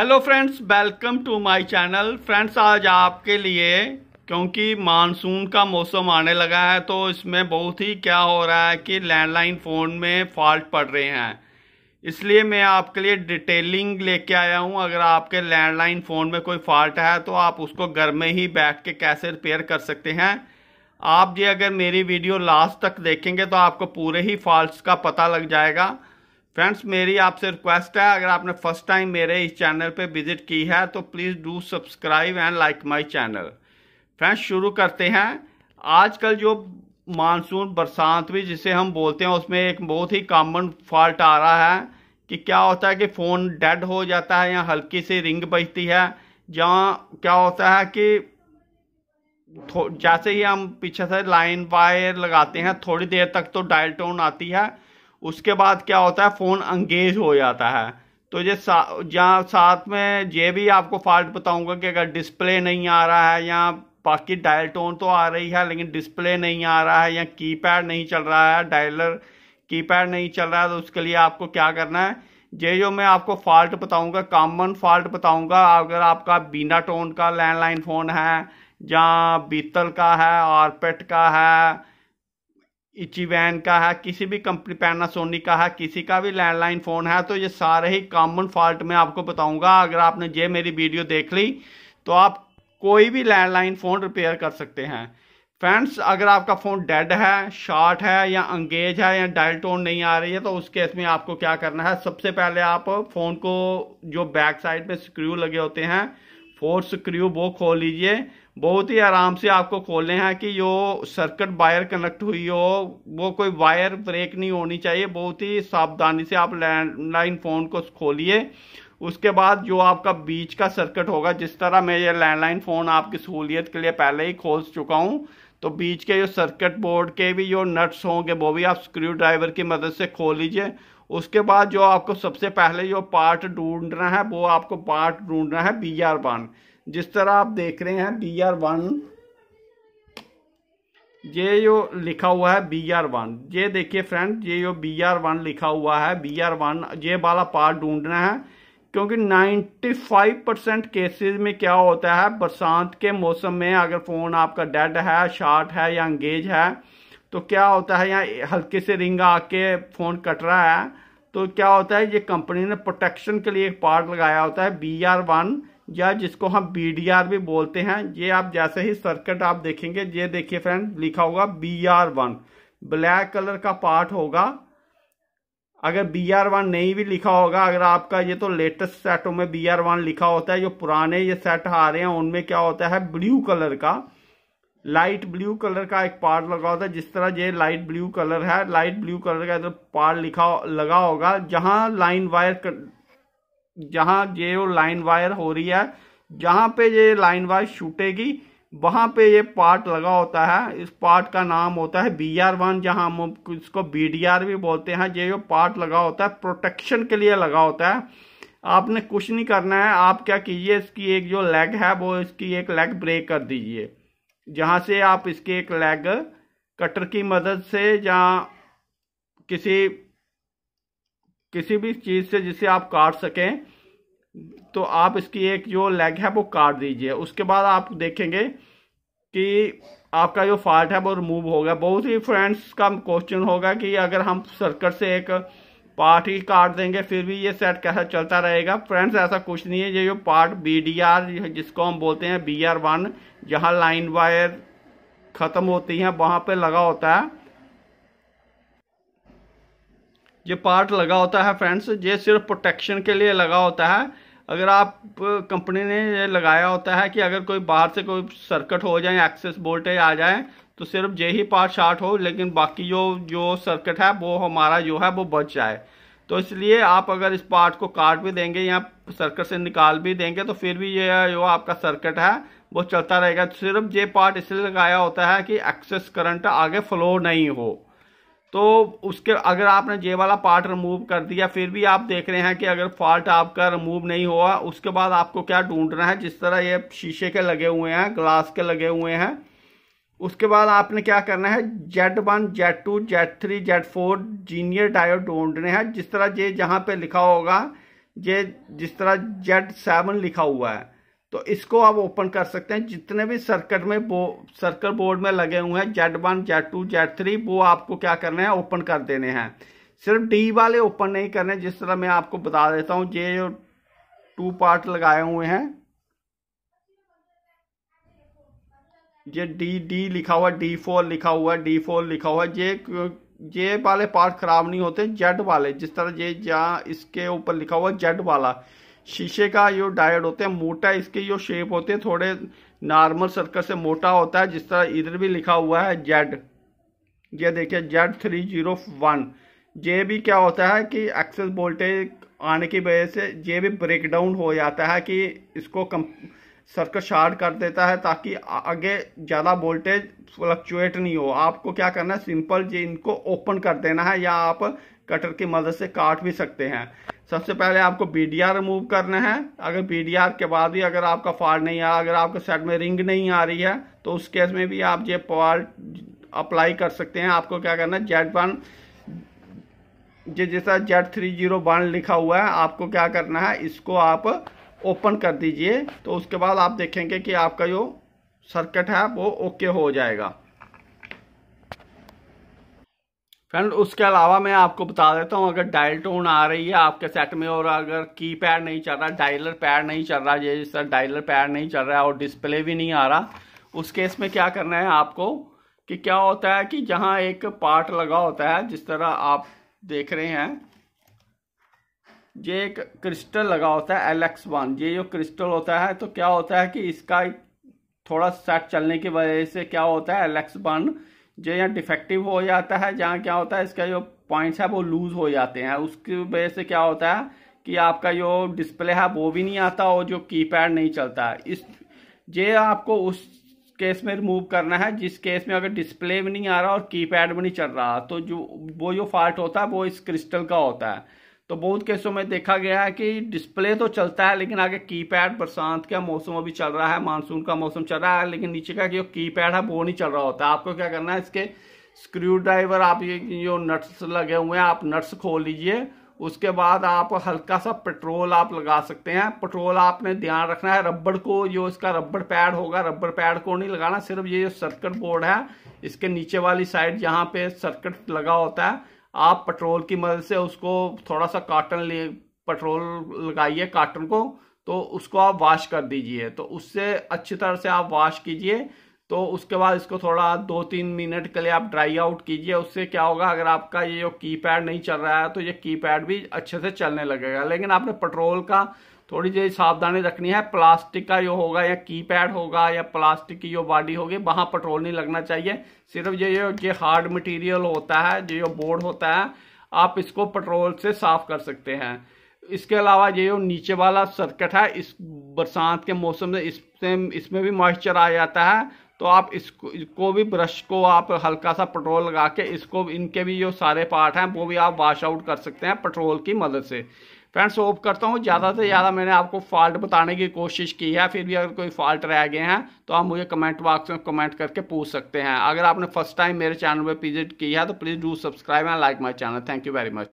Hello friends welcome to my channel friends आज आपके लिए, क्योंकि मानसून का मौसम आने लगा है तो इसमें बहुत ही क्या हो रहा है कि लैंडलाइन फ़ोन में फॉल्ट पड़ रहे हैं। इसलिए मैं आपके लिए डिटेलिंग लेके आया हूँ। अगर आपके लैंडलाइन फ़ोन में कोई फॉल्ट है तो आप उसको घर में ही बैठ के कैसे रिपेयर कर सकते हैं। आप जी अगर मेरी वीडियो लास्ट तक देखेंगे तो आपको पूरे ही फॉल्ट का पता लग जाएगा। फ्रेंड्स मेरी आपसे रिक्वेस्ट है, अगर आपने फ़र्स्ट टाइम मेरे इस चैनल पे विज़िट की है तो please do subscribe and like my channel friends शुरू करते हैं। आजकल जो मानसून, बरसात भी जिसे हम बोलते हैं, उसमें एक बहुत ही कॉमन फॉल्ट आ रहा है कि क्या होता है कि फ़ोन डेड हो जाता है या हल्की सी रिंग बजती है, जहाँ क्या होता है कि जैसे ही हम पीछे से लाइन वायर लगाते हैं, थोड़ी देर तक तो डायल टोन आती है। उसके बाद क्या होता है फ़ोन अंगेज हो जाता है। तो ये सा, जहाँ साथ में ये भी आपको फॉल्ट बताऊँगा कि अगर डिस्प्ले नहीं आ रहा है या बाकी डायल टोन तो आ रही है लेकिन डिस्प्ले नहीं आ रहा है या कीपैड नहीं चल रहा है डायलर कीपैड नहीं चल रहा है तो उसके लिए आपको क्या करना है? ये जो मैं आपको फॉल्ट बताऊँगा कॉमन फॉल्ट बताऊँगा अगर आपका बीना टोन का लैंडलाइन फ़ोन है या बीतल का है आरपेट का है इची वैन का है, किसी भी कंपनी पैनासोनिक का है, किसी का भी लैंडलाइन फ़ोन है तो ये सारे ही कॉमन फॉल्ट मैं आपको बताऊँगा। अगर आपने ये मेरी वीडियो देख ली तो आप कोई भी लैंडलाइन फ़ोन रिपेयर कर सकते हैं। फ्रेंड्स अगर आपका फ़ोन डेड है शॉर्ट है, या अंगेज है, या डायल टोन नहीं आ रही है तो उस केस में आपको क्या करना है, सबसे पहले आप फ़ोन को जो बैक साइड में स्क्रू लगे होते हैं फोर स्क्रू वो खोल लीजिए। बहुत ही आराम से आपको खोलने हैं कि जो सर्किट वायर कनेक्ट हुई हो। वो कोई वायर ब्रेक नहीं होनी चाहिए। बहुत ही सावधानी से आप लैंडलाइन फ़ोन को खोलिए। उसके बाद जो आपका बीच का सर्किट होगा, जिस तरह मैं ये लैंडलाइन फ़ोन आपकी सहूलियत के लिए पहले ही खोल चुका हूँ तो बीच के जो सर्किट बोर्ड के भी जो नट्स होंगे, वो भी आप स्क्रू ड्राइवर की मदद से खोल लीजिए। उसके बाद जो आपको सबसे पहले जो पार्ट ढूंढना है, वो आपको पार्ट ढूंढना है बी आर वन। जिस तरह आप देख रहे हैं बी आर वन, ये जो लिखा हुआ है बी आर वन। ये देखिए फ्रेंड ये जो बी आर वन लिखा हुआ है बी आर वन, ये वाला पार्ट ढूंढना है, क्योंकि 95 परसेंट केसेज में क्या होता है, बरसात के मौसम में अगर फ़ोन आपका डेड है शॉर्ट है या अंगेज है तो क्या होता है, यहाँ हल्के से रिंग आके फ़ोन कट रहा है तो क्या होता है, ये कंपनी ने प्रोटेक्शन के लिए एक पार्ट लगाया होता है बी आर वन, या जिसको हम बी डी आर भी बोलते हैं, ये आप जैसे ही सर्किट आप देखेंगे, ये देखिए फ्रेंड लिखा होगा B R one, black colour का पार्ट होगा। अगर बी आर वन नहीं भी लिखा होगा, अगर आपका ये तो लेटेस्ट सेटों में बी आर वन लिखा होता है, जो पुराने ये सेट आ रहे हैं, उनमें क्या होता है, ब्लू कलर का लाइट ब्लू कलर का एक पार्ट लगा होता है जिस तरह ये लाइट ब्लू कलर है लाइट ब्लू कलर का इधर पार्ट लिखा लगा होगा जहाँ लाइन वायर कर, जहाँ ये वो लाइन वायर हो रही है जहाँ पे ये लाइन वायर छूटेगी वहाँ पे ये पार्ट लगा होता है इस पार्ट का नाम होता है बी आर वन जहाँ हम इसको बी डी आर भी बोलते हैं ये जो पार्ट लगा होता है प्रोटेक्शन के लिए लगा होता है। आपने कुछ नहीं करना है आप क्या कीजिए इसकी एक जो लेग है वो इसकी एक लेग ब्रेक कर दीजिए। जहाँ से आप इसके एक लेग कटर की मदद से या किसी किसी भी चीज़ से जिसे आप काट सकें तो आप इसकी एक जो लेग है वो काट दीजिए। उसके बाद आप देखेंगे कि आपका जो फॉल्ट है वो रिमूव हो गया। बहुत ही फ्रेंड्स का क्वेश्चन होगा कि अगर हम सर्कट से एक पार्ट ही काट देंगे, फिर भी ये सेट कैसा चलता रहेगा? फ्रेंड्स ऐसा कुछ नहीं है। ये जो पार्ट बी डी आर जिसको हम बोलते हैं बी आर वन जहाँ लाइन वायर ख़त्म होती हैं, वहाँ पे लगा होता है। ये पार्ट लगा होता है फ्रेंड्स ये सिर्फ़ प्रोटेक्शन के लिए लगा होता है। अगर आप कंपनी ने ये लगाया होता है कि अगर कोई बाहर से कोई सर्किट हो जाए एक्सेस वोल्टेज आ जाए तो सिर्फ़ यही पार्ट शार्ट हो, लेकिन बाकी जो जो सर्किट है, वो हमारा जो है, वो बच जाए। तो इसलिए आप अगर इस पार्ट को काट भी देंगे या सर्किट से निकाल भी देंगे तो फिर भी ये जो आपका सर्किट है, वो चलता रहेगा। सिर्फ़ ये पार्ट इसलिए लगाया होता है कि एक्सेस करंट आगे फ्लो नहीं हो। तो उसके, अगर आपने जे वाला पार्ट रिमूव कर दिया, फिर भी आप देख रहे हैं कि अगर फॉल्ट आपका रिमूव नहीं हुआ, उसके बाद आपको क्या ढूंढना है? जिस तरह ये शीशे के लगे हुए हैं ग्लास के लगे हुए हैं उसके बाद आपने क्या करना है? Z one Z two Z three Z four zener diode ढूँढने हैं। जिस तरह ये जहाँ पे लिखा होगा, ये जिस तरह जेड सेवन लिखा हुआ है तो इसको आप ओपन कर सकते हैं। जितने भी सर्किट में बो सर्कल बोर्ड में लगे हुए हैं Z one Z two Z three वो आपको क्या करना है? ओपन कर देने हैं। सिर्फ़ डी वाले ओपन नहीं करने, जिस तरह मैं आपको बता देता हूँ, ये जो टू पार्ट लगाए हुए हैं ये डी डी लिखा हुआ डी फोर लिखा हुआ डी फोर लिखा हुआ, ये ये वाले पार्ट खराब नहीं होते जेड वाले, जिस तरह ये जहाँ इसके ऊपर लिखा हुआ जेड वाला, शीशे का जो डायड होते हैं, मोटा इसके जो शेप होते हैं, थोड़े नॉर्मल सर्कल से मोटा होता है, जिस तरह इधर भी लिखा हुआ है जेड ये देखिए जेड थ्री ज़ीरो वन ये भी क्या होता है कि एक्सेस वोल्टेज आने की वजह से ये भी ब्रेक डाउन हो जाता है कि इसको कम सर्किट शार्ट कर देता है ताकि आगे ज़्यादा वोल्टेज फ्लक्चुएट नहीं हो। आपको क्या करना है? सिंपल जी इनको ओपन कर देना है या आप कटर की मदद से काट भी सकते हैं। सबसे पहले आपको बी रिमूव करना है। अगर बीडीआर के बाद भी अगर आपका फॉल्ट नहीं आ, अगर आपके सेट में रिंग नहीं आ रही है तो उस केस में भी आप ये फॉल्ट अप्लाई कर सकते हैं। आपको क्या करना है? जेड वन जैसा जेड थ्री ज़ीरो वन लिखा हुआ है, आपको क्या करना है? इसको आप ओपन कर दीजिए तो उसके बाद आप देखेंगे कि आपका जो सर्किट है वो ओके हो जाएगा। फ्रेंड, उसके अलावा मैं आपको बता देता हूँ, अगर डायल टोन आ रही है आपके सेट में, और अगर की पैड नहीं चल रहा, डायलर पैड नहीं चल रहा ये जिस तरह डायलर पैड नहीं चल रहा है और डिस्प्ले भी नहीं आ रहा, उस केस में क्या करना है आपको कि क्या होता है कि जहाँ एक पार्ट लगा होता है, जिस तरह आप देख रहे हैं ये एक क्रिस्टल लगा होता है एल एक्स वन ये जो क्रिस्टल होता है तो क्या होता है कि इसका थोड़ा सेट चलने की वजह से क्या होता है एल एक्स वन जो यहाँ डिफेक्टिव हो जाता है, जहाँ क्या होता है, इसका जो पॉइंट्स है, वो लूज हो जाते हैं। उसकी वजह से क्या होता है कि आपका जो डिस्प्ले है, वो भी नहीं आता और जो कीपैड नहीं चलता। है इस ये आपको उस केस में रिमूव करना है, जिस केस में अगर डिस्प्ले भी नहीं आ रहा और कीपैड भी नहीं चल रहा तो जो, वो जो फॉल्ट होता है, वो इस क्रिस्टल का होता है। तो बहुत केसों में देखा गया है कि डिस्प्ले तो चलता है, लेकिन आगे कीपैड बरसात का मौसम अभी चल रहा है मानसून का मौसम चल रहा है, लेकिन नीचे का जो कीपैड है, वो नहीं चल रहा होता। आपको क्या करना है, इसके स्क्रू ड्राइवर आप ये, जो नट्स लगे हुए हैं, आप नट्स खोल लीजिए। उसके बाद आप हल्का सा पेट्रोल आप लगा सकते हैं। पेट्रोल आपने ध्यान रखना है रबड़ को, जो इसका रबड़ पैड होगा रबड़ पैड को नहीं लगाना, सिर्फ़ ये जो सर्किट बोर्ड है, इसके नीचे वाली साइड जहाँ पे सर्किट लगा होता है आप पेट्रोल की मदद से उसको थोड़ा सा काटन ले, पेट्रोल लगाइए काटन को तो उसको आप वॉश कर दीजिए। तो उससे अच्छी तरह से आप वॉश कीजिए तो उसके बाद इसको थोड़ा दो तीन मिनट के लिए आप ड्राई आउट कीजिए। उससे क्या होगा, अगर आपका ये जो की पैड नहीं चल रहा है तो ये की पैड भी अच्छे से चलने लगेगा। लेकिन आपने पेट्रोल का थोड़ी सी सावधानी रखनी है। प्लास्टिक का जो होगा या कीपैड होगा या प्लास्टिक की जो बॉडी होगी, वहाँ पेट्रोल नहीं लगना चाहिए। सिर्फ़ ये जो ये हार्ड मटेरियल होता है जो बोर्ड होता है, आप इसको पेट्रोल से साफ़ कर सकते हैं। इसके अलावा ये जो नीचे वाला सर्किट है, इस बरसात के मौसम में इसमें इसमें भी मॉइस्चर आ जाता है तो आप इसको इसको भी ब्रश को आप हल्का सा पेट्रोल लगा के इसको, इनके भी जो सारे पार्ट हैं, वो भी आप वॉश आउट कर सकते हैं पेट्रोल की मदद से। फ्रेंड्स होप करता हूँ ज़्यादा से ज़्यादा मैंने आपको फॉल्ट बताने की कोशिश की है। फिर भी अगर कोई फॉल्ट रह गए हैं तो आप मुझे कमेंट बॉक्स में कमेंट करके पूछ सकते हैं। अगर आपने फ़र्स्ट टाइम मेरे चैनल पर विज़िट की है तो please do subscribe and like my channel thank you very much